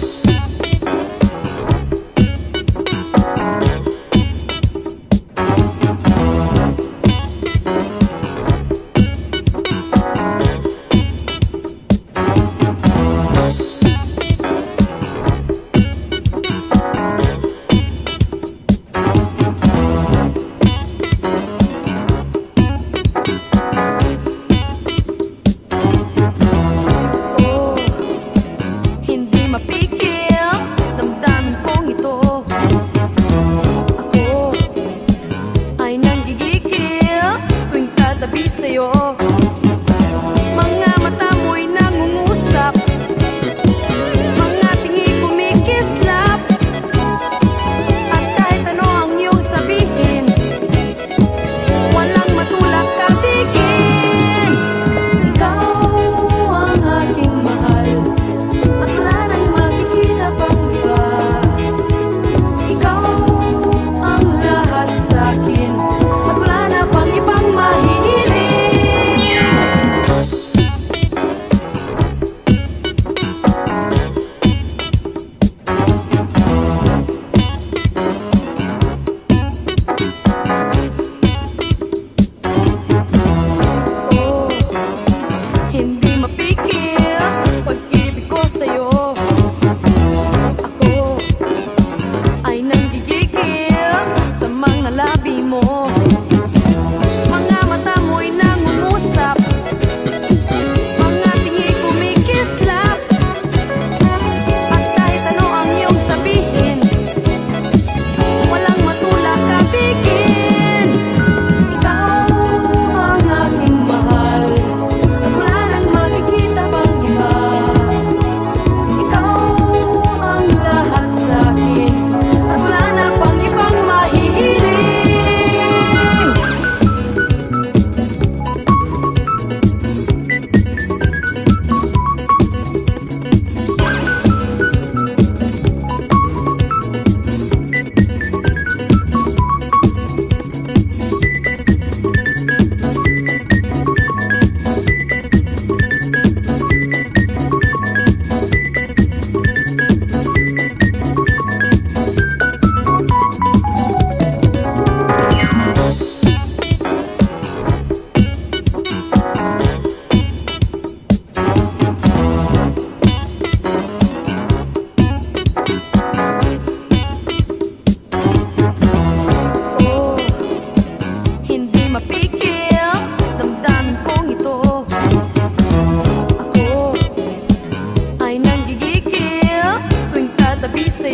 Hindi sa'yo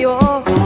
your